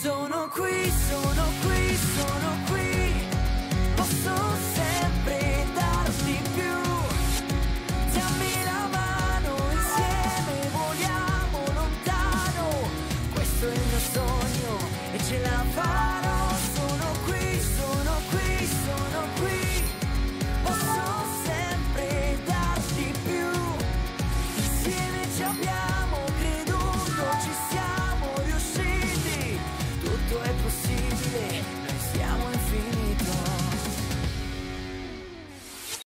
Sono qui, sono qui, sono qui. Posso sempre darti più. Dammi la mano, insieme voliamo lontano. Questo è il mio sogno e ce la faccio. will see.